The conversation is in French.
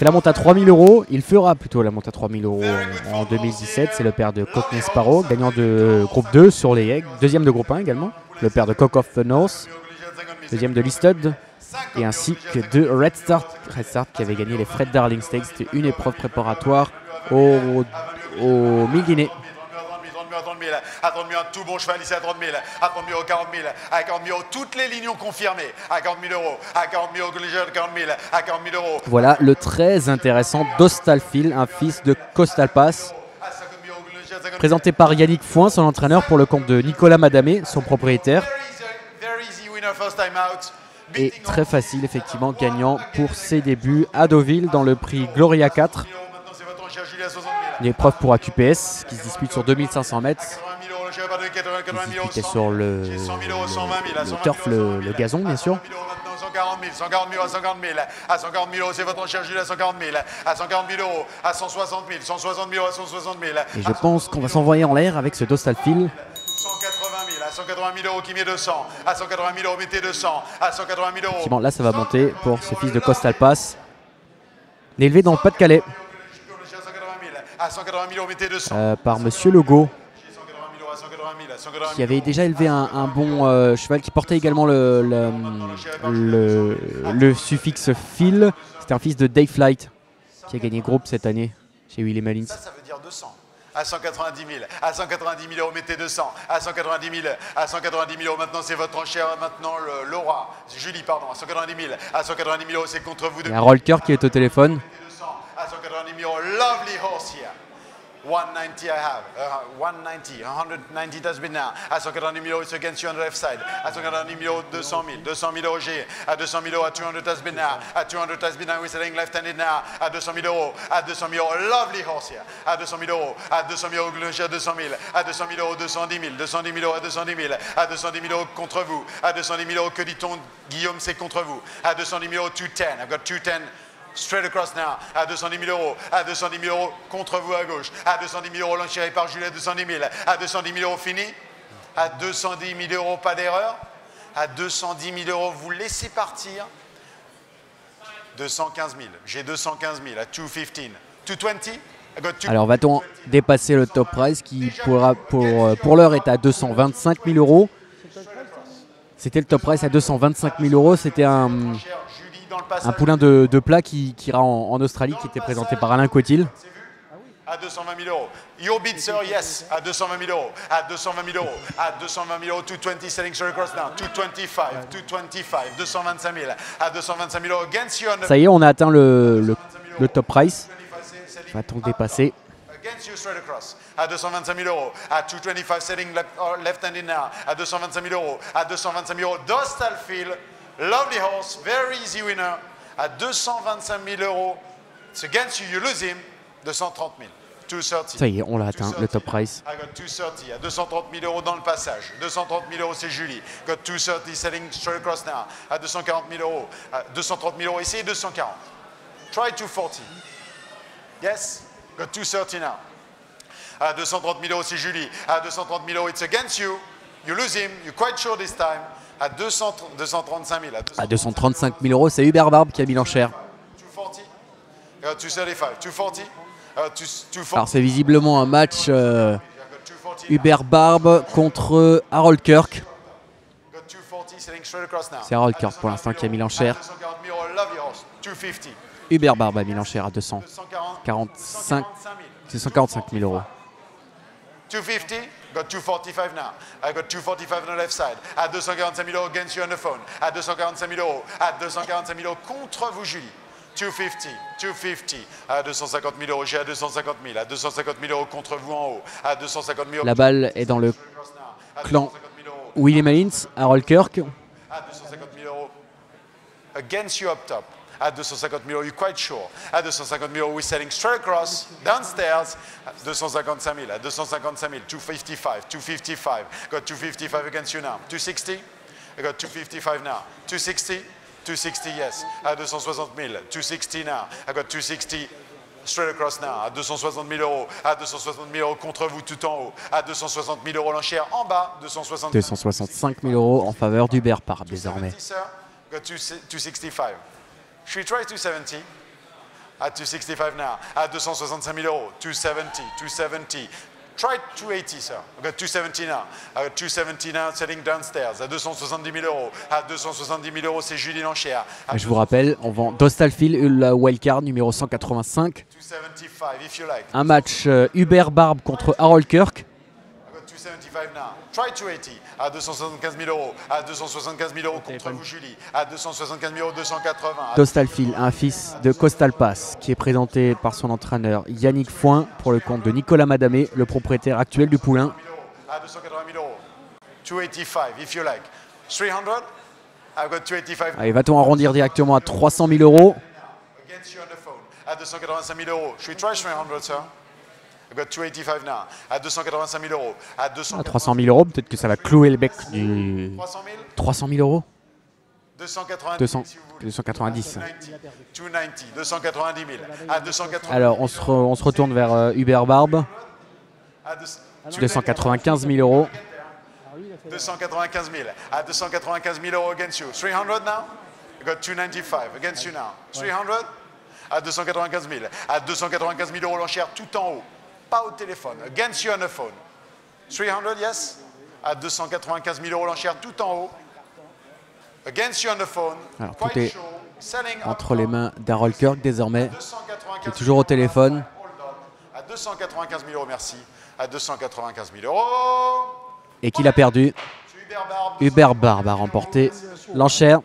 fait la monte à 3000 euros. Il fera plutôt la monte à 3000 euros en 2017. C'est le père de Cockney Sparrow, gagnant de groupe 2 sur les Eggs, deuxième de groupe 1 également. Le père de Cock of the North, deuxième de Listed, et ainsi que de Red Start, Red Start qui avait gagné les Fred Darling Stakes. C'était une épreuve préparatoire au, au 1000 Guinée. À 30 000, à 30 000, un tout bon cheval ici à 30 000, à 30 000 euros, 40 000, à 40 000 euros, toutes les lignes ont confirmé, à 40 000 euros, à 40 000 euros, collégial, 40 000, à 40 000 euros. Voilà le très intéressant Dostalfil, un fils de Costal Pass, À 50 000 euros, collégial, 50 000. présenté par Yannick Foin, son entraîneur, pour le compte de Nicolas Madamé, son propriétaire. Et très facile, effectivement, gagnant pour ses débuts à Deauville dans le prix Gloria 4. 000 euros, maintenant c'est votre enchère, Julie, à 60 000. Une épreuve pour AQPS qui se dispute sur 2500 mètres. 80 000 euros, l'enchère, pardon, 80 80 000 euros, Disputé 100 sur 000. le, J'ai 100 000 euros, 120 000, à le 120 000 turf, le, 100 000, le gazon, bien sûr. 100 000 euros maintenant, 140 000, 140 000 à 140 000, à 140 000 euros, c'est votre Julie, à 140 000, à 140 000 euros, à 160 000, 160 000 euros, à 160 000, Et je pense qu'on va s'envoyer en l'air avec ce Dostalfil. 180 000, à 180 000 euros qui met 200, à 180 000 euros mettez 200, à 180 000 euros. Effectivement, là, ça va monter pour ce fils de Costal Pass. Dans le Pas-de-Calais À 180 000 euros mettez 200. Euh, par Monsieur Legault, 180 000 euros, à 180 000, à 180 000 qui avait déjà élevé un, un bon euh, cheval qui portait également le, le, le- le suffixe fil. C'était un fils de Dave Flight qui a gagné groupe cette année chez Willie Malins. Ça, ça veut dire 200. À 190 000, à 190 000 euros, mettez 200. À 190 000, à 190 000 euros, maintenant c'est votre enchère. Maintenant, le, Laura, Julie, pardon, à 190 000, à 190 000 euros, c'est contre vous. Il y a Harold Kirk qui est au téléphone. 200, à 190 000 euros, lovely horse. 190 I have, uh, 190, 190 has been now. À 190 000 euros, it's against you on the left side. À 190 000 euros, 200 000, 200 000 euros, j'ai. À 200 000 euros, à 200 has been now. À 200 has been now, we're selling left-handed now. À 200 000 euros, à 200 000 euros, lovely horse here. À 200 000 euros, à 200 000 euros, à 200 000. À 200 000 euros, 210 000, 210 000 euros, à 210 000. À 210 000 euros, contre vous. À 210 000 euros, que dit-on, Guillaume, c'est contre vous. À 210 000 euros, 210. I've got 210. Straight across now, à 210 000 euros, à 210 000 euros, contre vous à gauche, à 210 000 euros, l'enchéré par Julie à 210 000, à 210 000 euros, fini, à 210 000 euros, pas d'erreur, à 210 000 euros, vous laissez partir, 215 000, j'ai 215 000, à 215, 220, I got 2 Alors va-t-on dépasser le top price qui pourra, pour, euh, pour l'heure est à 225 000 euros C'était le top price à 225 000 euros. C'était un, Dans le un passage, poulain de, de plat qui, qui ira en, en Australie qui était présenté par Alain Cotil. à 220 000 euros. Your bid, sir, yes, à 220 000 euros, à 220 000 euros, à 220 000 euros, 220 selling straight across now, 225, 225, 225 000, à 225 000 euros, against you on Ça y est, on a atteint le, le, le top price. 225, selling Va-t-on dépasser Against you straight across. À 225 000 euros. À 225 selling left, left-handed now. À 225 000 euros. À 225 000 euros. Dostalfield. Lovely horse. Very easy winner. À 225 000 euros. It's against you. You lose him. 230 000. 230. Ça y est, on l'a atteint, le top price. I got 230 à 230 000 euros dans le passage. 230 000 euros, c'est Julie. Got 230 selling straight across now. À 240 000 euros. À 230 000 euros, essayez 240. Try 240. Yes? Got 230 now. À 230 000 euros, c'est Julie. À 230 000 euros, it's against you. You lose him. You're quite sure this time. À 200 235 000. À À 235 000 euros, c'est Hubert Barbe qui a mis l'enchère. 240. I got 235. 240. Uh, 240. Alors c'est visiblement un match euh, I got 240 now. Hubert Barbe contre Harold Kirk. Got 240 selling straight across now. C'est Harold Kirk pour l'instant qui a mis l'enchère. 240 000 euros, love your horse. 250. Hubert Barbe a mis l'enchère à 245 240. 245 000 euros. 250. Got 245 now. I got 245 on the left side. À 245 000 euros against you on the phone. À 245 000 euros. À 245 000 euros contre vous, Julie. 250, 250, à 250 000 euros, j'ai à 250 000, à 250 000 euros contre vous en haut, à 250 000 euros. La balle est dans le clan 250 000 euros, Willie Malins, Harold Kirk. à 250 000 euros. Against you up top. À 250 000 euros, you're quite sure. À 250 000 euros, we're selling straight across, downstairs. À 255 000, à 255 000, 255, 255. Got 255 against you now. 260. I got 255 now. 260. 260, yes. À 260 000. 260 now. I got 260. Straight across now, à 260 000 euros, à 260 000 euros contre vous tout en haut, à 260 000 euros l'enchère en bas, 260 000 265 000 euros en faveur d'Hubert Barbe désormais. 270, sir. Got two, 265. We try 270? At 265 now. À 265 000 euros. 270, 270. Try 280, sir. I got 270 now. I got 270 now, selling downstairs. À 270 000 euros. À 270 000 euros, c'est Julie Lanchère. Je vous rappelle, on vend Dostalfil, la wildcard numéro 185. 275, if you like. Un match euh, Hubert Barbe contre Harold Kirk. I got 275 now. Try 280 à 275 000 euros. À 275 000 euros contre vous, Julie. À 275 000 euros, 280. À Dostalfil, un fils de Costal Pass, qui est présenté par son entraîneur Yannick Foin pour le compte de Nicolas Madamé, le propriétaire actuel du poulain. 000 euros. À 280 000 euros. 285, if you like. 300. I've got 285 Allez, va-t-on arrondir directement à 300 000 euros? À 285 000 euros. Should we try 300, sir? Got 285 now. À 285 000 euros. À 200 À 300 000 euros, peut-être que ça va clouer le bec du 300 000 300 000 euros 290 200, si vous voulez. 290. 290, 290 000. À 280 Alors, on se, re- on se retourne vers euh, Hubert Barbe, à deux- 295 000 euros. 295 000. À 295 000 euros against you. 300 now? I got 295 against you now. 300? À 295 000. À 295 000 euros l'enchère tout en haut. Pas au téléphone. Against you on the phone. 300, yes? À 295 000 euros l'enchère tout en haut. Against you on the phone. Alors, tout est Entre les mains d'Harold Kirk désormais. 295 qui est toujours au téléphone. À 295 000 euros, merci. À 295 000 euros. Et qu'il a perdu. C'est Hubert Barbe. Hubert Barbe a remporté l'enchère.